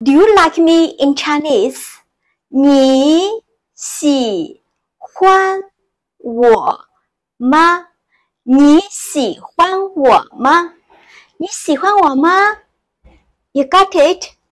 Do you like me in Chinese? 你喜欢我吗？你喜欢我吗？你喜欢我吗？You got it?